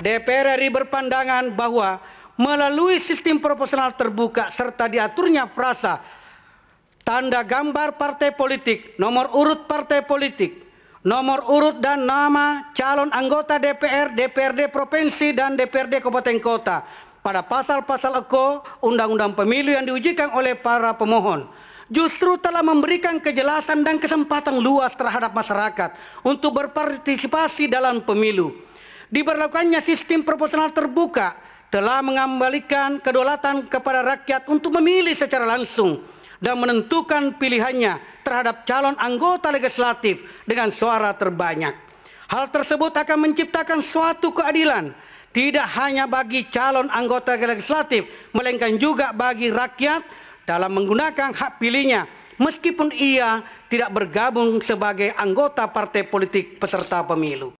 DPR RI berpandangan bahwa melalui sistem proporsional terbuka serta diaturnya frasa tanda gambar partai politik, nomor urut partai politik, nomor urut dan nama calon anggota DPR, DPRD provinsi dan DPRD kabupaten kota pada pasal-pasal eko Undang-Undang Pemilu yang diujikan oleh para pemohon justru telah memberikan kejelasan dan kesempatan luas terhadap masyarakat untuk berpartisipasi dalam pemilu. Diberlakukannya sistem proporsional terbuka telah mengembalikan kedaulatan kepada rakyat untuk memilih secara langsung dan menentukan pilihannya terhadap calon anggota legislatif dengan suara terbanyak. Hal tersebut akan menciptakan suatu keadilan tidak hanya bagi calon anggota legislatif melainkan juga bagi rakyat dalam menggunakan hak pilihnya meskipun ia tidak bergabung sebagai anggota partai politik peserta pemilu.